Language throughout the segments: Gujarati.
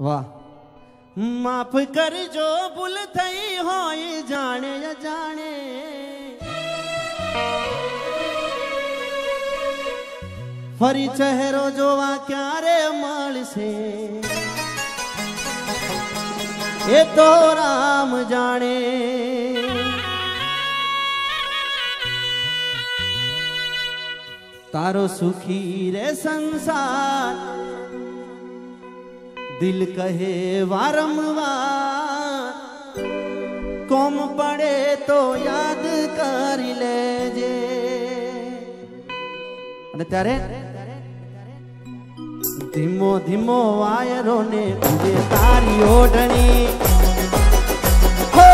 વાહ. માફ કરજો, ભૂલ થઈ હોય, જાણે જાણે ફરી ચહેરો જોવા ક્યારે મળશે? એ તો રામ જાણે. તારો સુખી રે સંસાર દિલ કહે વારંવાર કોમ પડે તો યાદ કરી લેજે અને ત્યારે ધીમો ધીમો વાયરો ને ઉડે તારી ઓઢણી હો!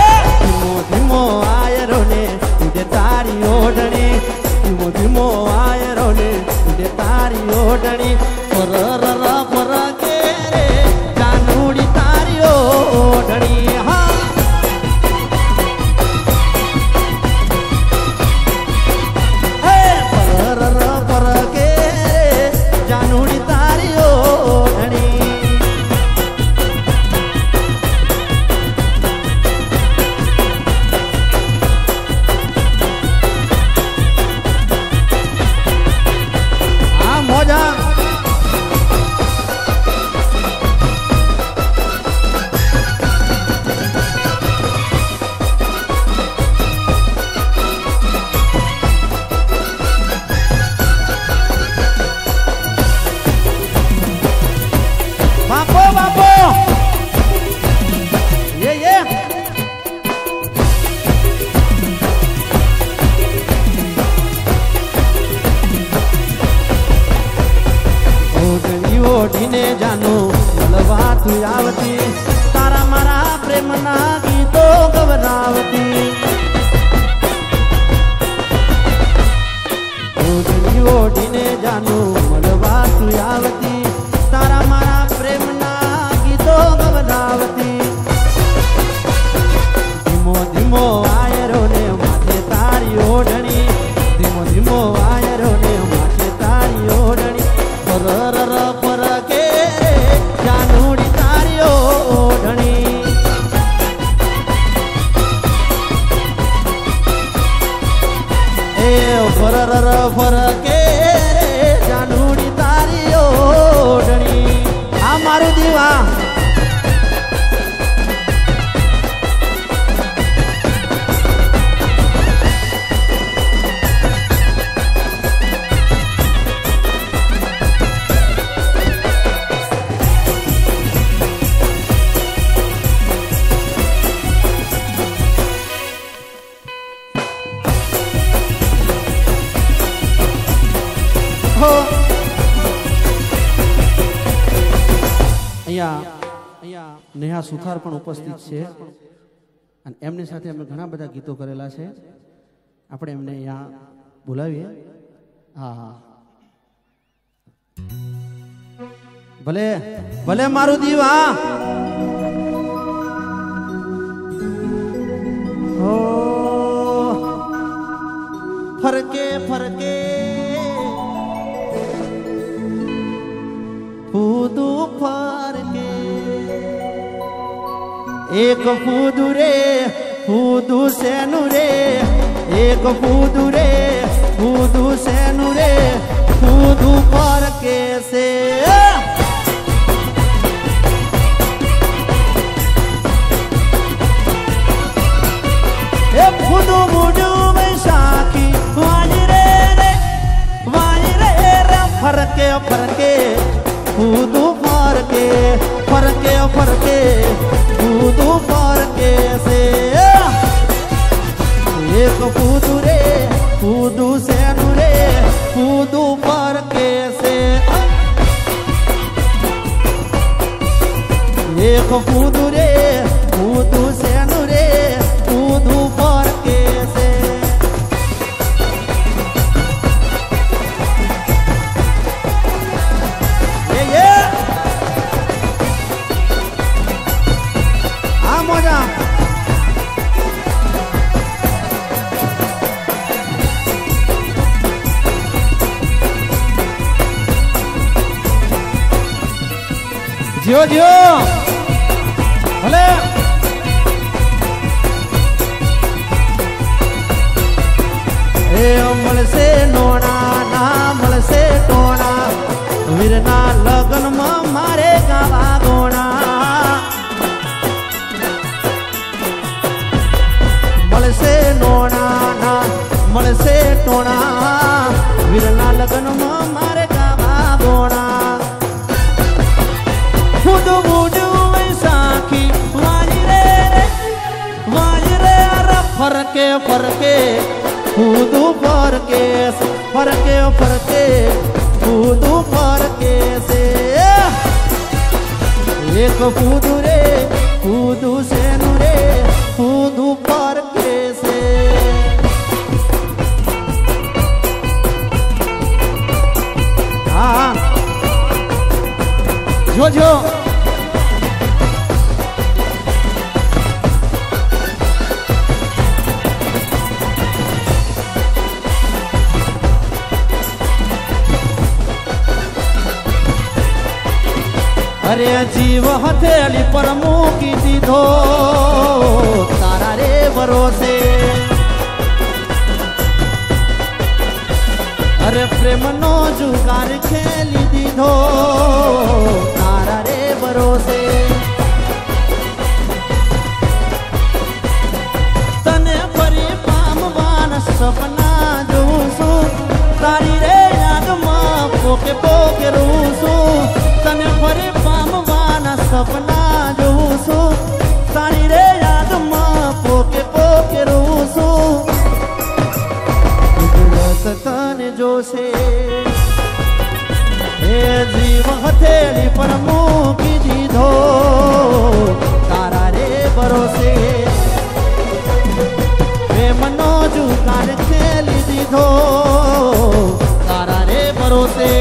એ! ધીમો ધીમો વાયરો ને ઉડે તારી ઓઢણી ધીમો ધીમો વાયરો તારી ઓઢણી પર लीलावती અહીંયા નેહા સુથાર પણ ઉપસ્થિત છે. અને એમની સાથે અમે ઘણા બધા ગીતો કરેલા છે. આપણે એમને અહીંયા બોલાવીએ. હા હા. ભલે ભલે મારું દીવા. ફરકે ફરકે. ફૂદુ ફરકે એક ફૂદુ રે, ફૂદુ સેનું રે? એક ફૂદુ રે, ફૂદુ સેનું રે? ફૂદુ પર કેસે? ફૂદુ બુડુ વૈશાખી વાજરે રે વાજરે રે ફરકે ફરકે ફરકે ફરકે ફરકે ફૂદુ ફરકે છે એક ફૂદુ રે ફૂદુ સેનું રે ફૂદુ ફરકે છે એક ફૂદુ જ્યો જીઓ. ભલે. એ મળશે નોણા, ના મળશે ટોણા. વીરના લગ્નમાં મારે ગાવા ગોણા. મળશે નોણા, ના મળશે ટોણા. વીરના લગ્નમાં ફરકે ફૂદુ ફરકે ફરકે ફરકે ફૂદુ ફરકે છે. એક ફૂદુ રે ફૂદુ સેનું રે ફૂદુ ફરકે છે. હા. જોજો અરે જીવ હથેલી પર મૂકી દીધો. તારા રે ભરોસે. અરે પ્રેમનો જુગાર ખેલી દીધો. તારા રે ભરોસે. તને ફરી પામવાના સપના જોઉં છું. તારી રે યાદમાં પોકે પોકે રહું છું. તને ફરી પામવાના સપના જોઉં છું. તારી રે યાદમાં પોકે રહું છું. તને જોશે. એ જીવ હથેળી પર મૂકી દીધો. તારા રે ભરોસે. મનો જુકાર ખેલી દીધો. તારા રે ભરોસે.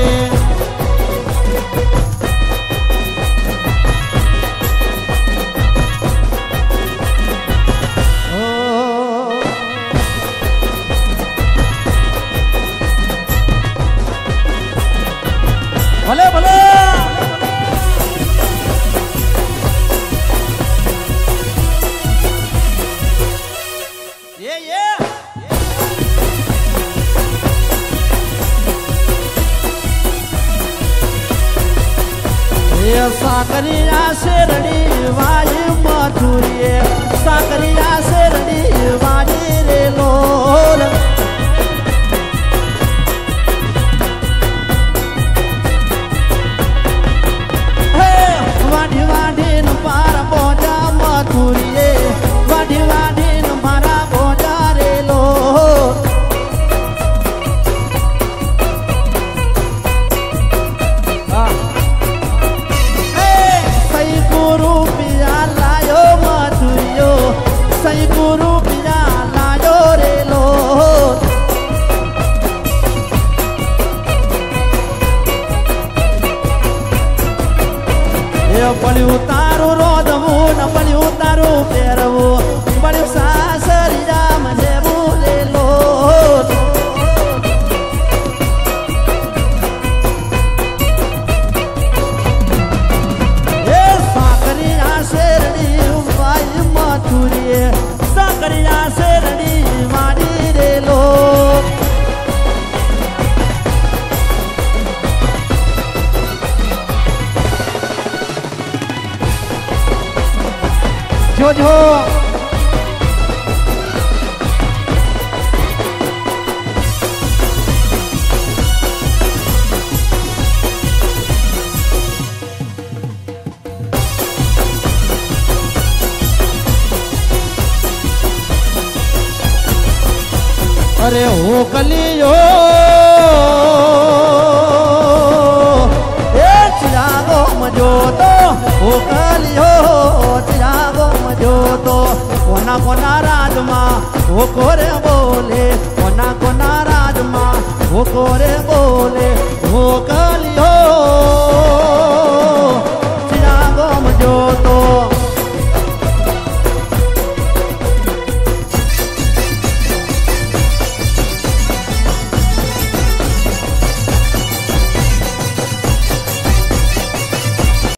એ સાકરિયા શેરડી વાય મથુરીએ. પડ્યું તારું રોદવું ન પડ્યું તારું પહેરવું પડ્યું સાસરી રામ જેવું રે લો એ સાકરિયા શેરડી વાય મથુરીએ સાકરિયા શેરડી જોજો અરે હો કલિયો. કોના કોના રાજમાં? હો કોરે બોલે કોના કોના રાજમાં? હો કોરે બોલે